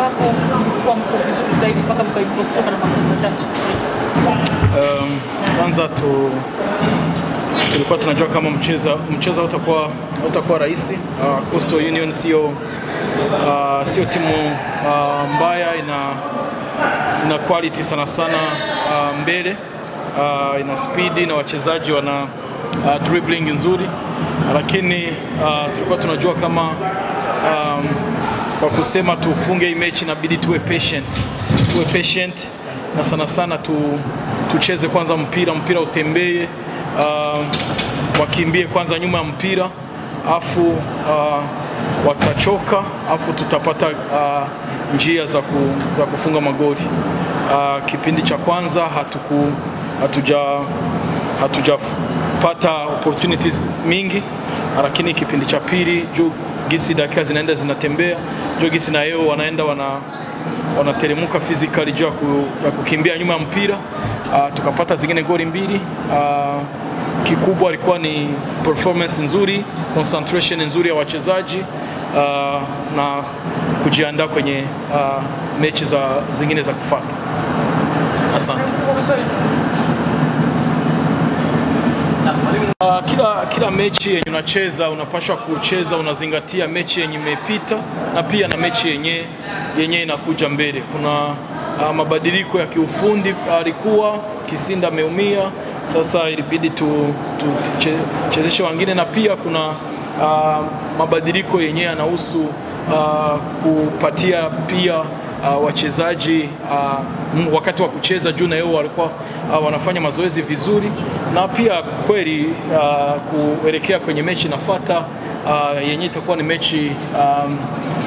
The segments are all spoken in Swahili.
ambako kwa mko vizuri zaidi mpaka mkaimprove kutoka na makundi machache? Um, kwanza tu tulikuwa tunajua kama mchezo mchezo utakuwa utakuwa rahisi. Uh, Coastal Union sio uh, sio timu uh, mbaya, ina ina quality sana sana uh, mbele uh, ina speed na wachezaji wana uh, dribbling nzuri, lakini uh, tulikuwa tunajua kama um, kwa kusema tufunge hii mechi inabidi tuwe patient, tuwe patient na sana sana tu, tucheze kwanza mpira, mpira utembee, uh, wakimbie kwanza nyuma ya mpira afu uh, watachoka afu tutapata uh, njia za, ku, za kufunga magoli. Uh, kipindi cha kwanza hatuku hatuja hatujapata opportunities mingi, lakini kipindi cha pili juu gisi dakika zinaenda zinatembea, jo gisi na yeo wanaenda wana wanateremka physically juu ya ku, ya kukimbia nyuma ya mpira uh, tukapata zingine goli mbili uh, kikubwa alikuwa ni performance nzuri, concentration nzuri ya wachezaji uh, na kujiandaa kwenye uh, mechi za zingine za kufuata. Asante. Uh, kila, kila mechi yenye unacheza unapashwa kucheza unazingatia mechi yenye imepita na pia na mechi yenye yenye inakuja mbele. Kuna uh, mabadiliko ya kiufundi alikuwa Kisinda ameumia, sasa ilibidi tu, tu, tuchezeshe wengine, na pia kuna uh, mabadiliko yenye yanahusu uh, kupatia pia uh, wachezaji uh, wakati wa kucheza juu na yao walikuwa uh, wanafanya mazoezi vizuri, na pia kweli uh, kuelekea kwenye mechi nafata uh, yenye itakuwa ni mechi um,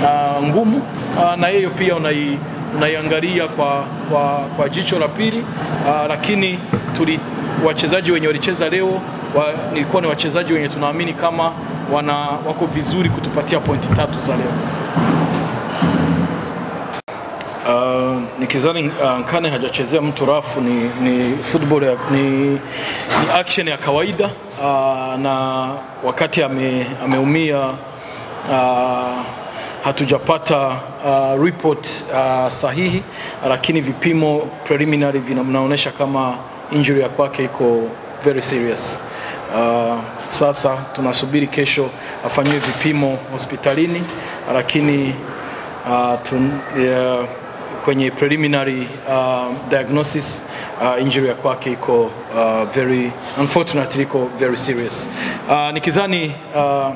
uh, ngumu. Uh, na hiyo pia unai, unaiangalia kwa, kwa, kwa jicho la pili. Uh, lakini tuli wachezaji wenye walicheza leo wa, nilikuwa ni wachezaji wenye tunaamini kama wana wako vizuri kutupatia pointi tatu za leo. Uh, nikizani uh, Nkane hajachezea mtu rafu ni, ni football ya, ni, ni action ya kawaida uh, na wakati ame, ameumia uh, hatujapata uh, report uh, sahihi, lakini vipimo preliminary vinaonyesha kama injury ya kwake iko very serious. Uh, sasa tunasubiri kesho afanyiwe vipimo hospitalini, lakini uh, tun, uh, kwenye preliminary uh, diagnosis uh, injury ya kwake iko uh, very unfortunately iko very serious. Uh, nikidhani uh,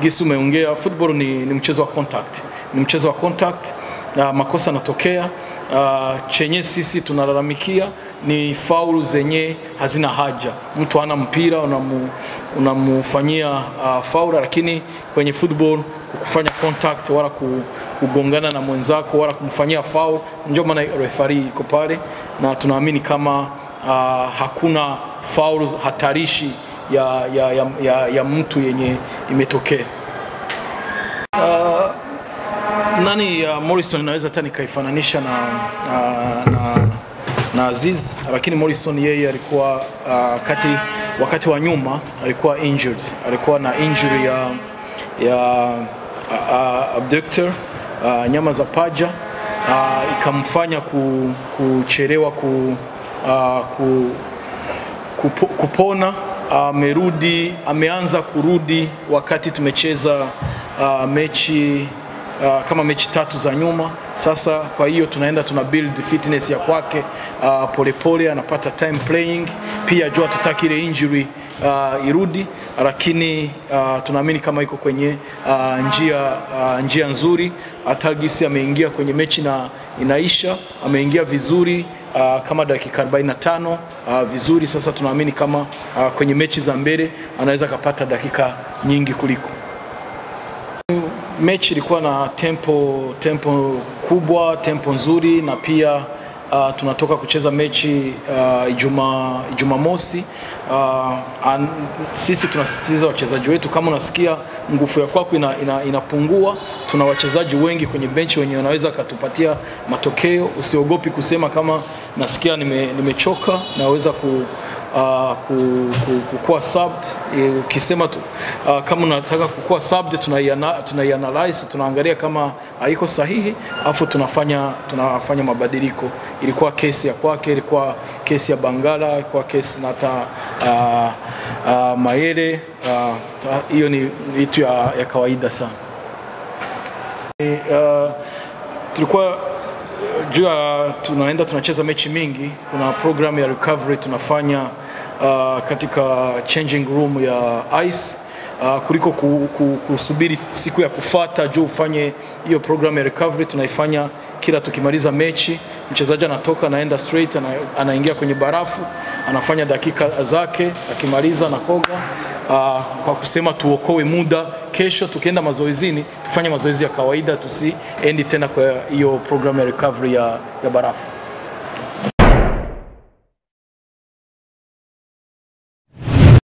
Gisu umeongea football ni, ni mchezo wa contact, ni mchezo wa contact uh, makosa yanatokea. Uh, chenye sisi tunalalamikia ni faulu zenye hazina haja. Mtu ana mpira unamu, unamufanyia uh, faulu, lakini kwenye football kufanya contact wala kugongana na mwenzako wala kumfanyia foul. ndio maana referee iko pale, na tunaamini kama uh, hakuna fouls hatarishi ya, ya, ya, ya, ya mtu yenye imetokea. Uh, nani uh, Morrison naweza hata nikaifananisha na, uh, na na Aziz, lakini Morrison yeye alikuwa uh, kati wakati wa nyuma alikuwa injured, alikuwa na injury ya, ya abductor nyama za paja ikamfanya ku, kuchelewa ku, ku, kupo, kupona amerudi ameanza kurudi wakati tumecheza mechi uh, kama mechi tatu za nyuma. Sasa kwa hiyo tunaenda tuna build fitness ya kwake polepole, uh, pole, anapata time playing pia jua tutaki ile injury uh, irudi, lakini uh, tunaamini kama iko kwenye uh, njia, uh, njia nzuri. Atagisi ameingia kwenye mechi na inaisha, ameingia vizuri uh, kama dakika 45 uh, vizuri. Sasa tunaamini kama uh, kwenye mechi za mbele anaweza akapata dakika nyingi kuliko mechi ilikuwa na tempo tempo kubwa, tempo nzuri na pia uh, tunatoka kucheza mechi uh, Juma, Jumamosi. Uh, an, sisi tunasisitiza wachezaji wetu, kama unasikia nguvu ya kwako ina, ina, inapungua, tuna wachezaji wengi kwenye benchi wenye wanaweza katupatia matokeo. Usiogopi kusema kama nasikia nime, nimechoka, naweza ku, uh, ku, subbed. Eh, Ukisema tu, uh, kama unataka kukuwa subbed, tunaiana- tunaianalyze tunaangalia kama haiko sahihi, afu tunafanya tunafanya mabadiliko. Ilikuwa kesi ya kwake, ilikuwa kesi ya Bangala, ilikuwa kesi na hata uh, uh, Mayele. uh, Hiyo ni vitu ya, ya kawaida sana. Uh, tulikuwa juu ya tunaenda tunacheza mechi mingi, kuna program ya recovery tunafanya uh, katika changing room ya ice uh, kuliko ku, ku, kusubiri siku ya kufata juu ufanye hiyo program ya recovery. Tunaifanya kila tukimaliza mechi, mchezaji anatoka anaenda straight ana, anaingia kwenye barafu anafanya dakika zake, akimaliza nakoga uh, kwa kusema tuokoe muda. Kesho tukienda mazoezini tufanye mazoezi ya kawaida, tusiendi tena kwa hiyo program ya recovery ya, ya barafu.